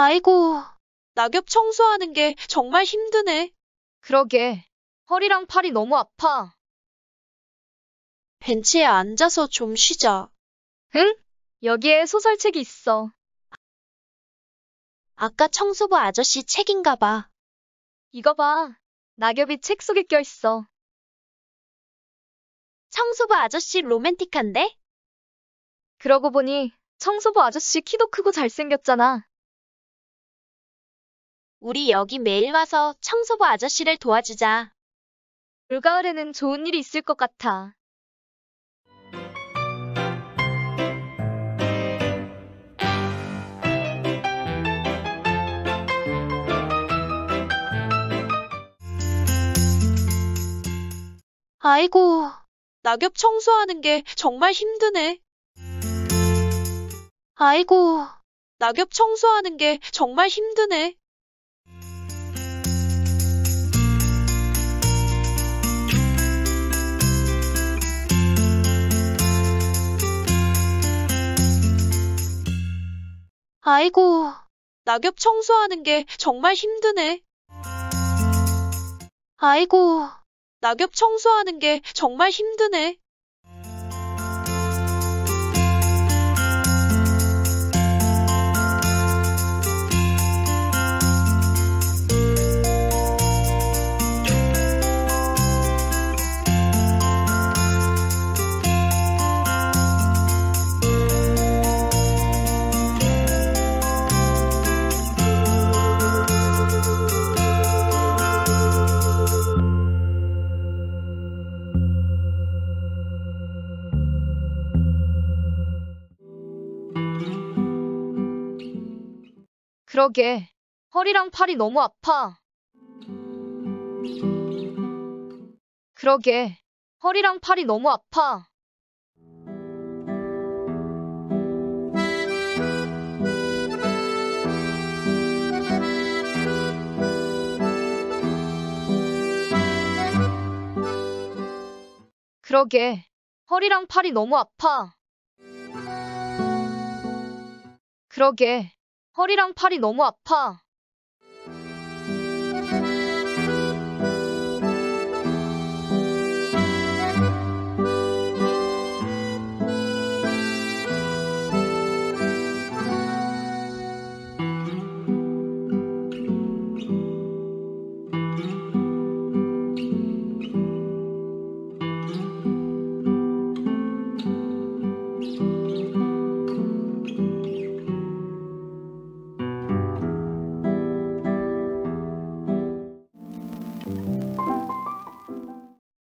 아이고, 낙엽 청소하는 게 정말 힘드네. 그러게. 허리랑 팔이 너무 아파. 벤치에 앉아서 좀 쉬자. 응? 여기에 소설책이 있어. 아까 청소부 아저씨 책인가 봐. 이거 봐. 낙엽이 책 속에 껴있어. 청소부 아저씨 로맨틱한데? 그러고 보니 청소부 아저씨 키도 크고 잘생겼잖아. 우리 여기 매일 와서 청소부 아저씨를 도와주자. 올가을에는 좋은 일이 있을 것 같아. 아이고, 낙엽 청소하는 게 정말 힘드네. 아이고, 낙엽 청소하는 게 정말 힘드네. 아이고, 낙엽 청소하는 게 정말 힘드네. 아이고, 낙엽 청소하는 게 정말 힘드네. 그러게. 허리랑 팔이 너무 아파. 그러게. 허리랑 팔이 너무 아파. 그러게. 허리랑 팔이 너무 아파. 그러게. 허리랑 팔이 너무 아파.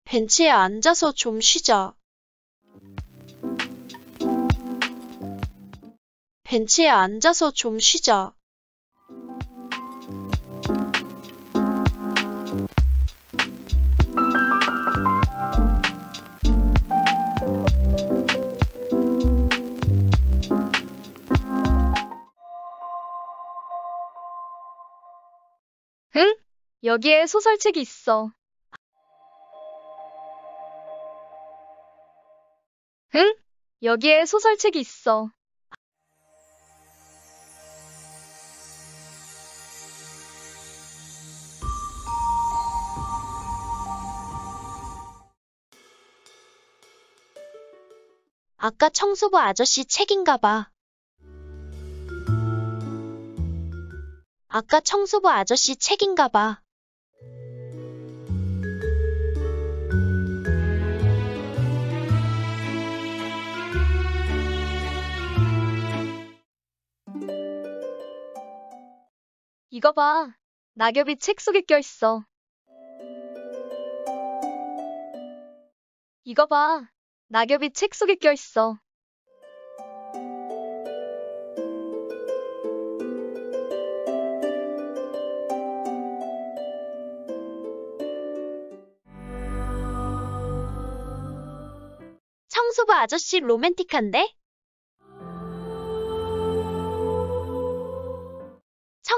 벤치에 앉아서 좀 쉬자. 벤치에 앉아서 좀 쉬자. 응? 여기에 소설책이 있어. 응? 여기에 소설책이 있어. 아까 청소부 아저씨 책인가 봐. 아까 청소부 아저씨 책인가 봐. 이거 봐. 낙엽이 책 속에 껴있어. 이거 봐. 낙엽이 책 속에 껴있어. 청소부 아저씨 로맨틱한데?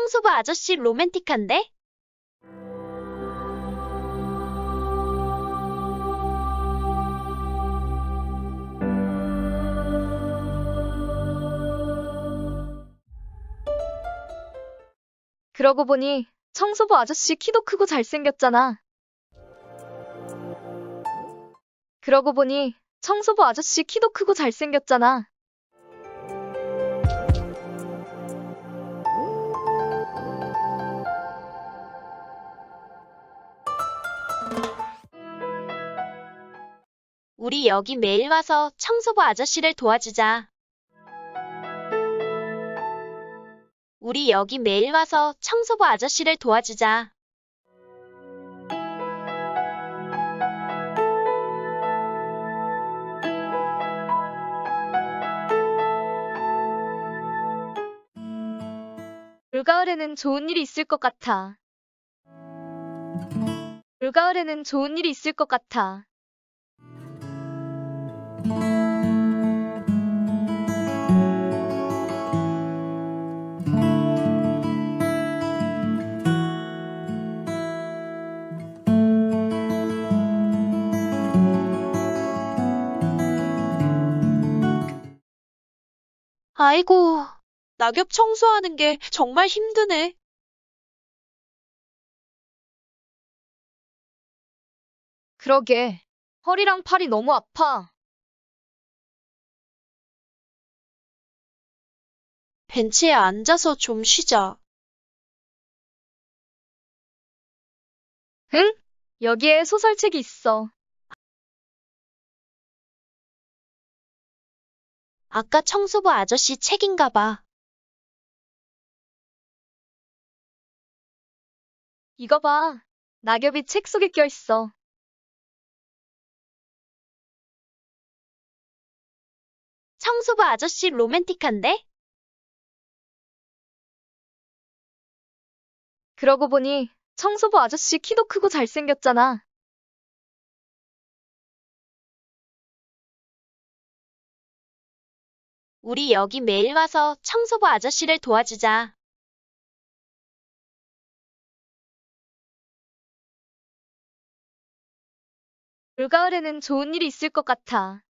청소부 아저씨 로맨틱한데? 그러고 보니 청소부 아저씨 키도 크고 잘생겼잖아. 그러고 보니 청소부 아저씨 키도 크고 잘생겼잖아. 우리 여기 매일 와서 청소부 아저씨를 도와주자. 우리 여기 매일 와서 청소부 아저씨를 도와주자. 올가을에는 좋은 일이 있을 것 같아. 올가을에는 좋은 일이 있을 것 같아. 아이고, 낙엽 청소하는 게 정말 힘드네. 그러게. 허리랑 팔이 너무 아파. 벤치에 앉아서 좀 쉬자. 응? 여기에 소설책이 있어. 아까 청소부 아저씨 책인가 봐. 이거 봐. 낙엽이 책 속에 껴있어. 청소부 아저씨 로맨틱한데? 그러고 보니 청소부 아저씨 키도 크고 잘생겼잖아. 우리 여기 매일 와서 청소부 아저씨를 도와주자. 올가을에는 좋은 일이 있을 것 같아.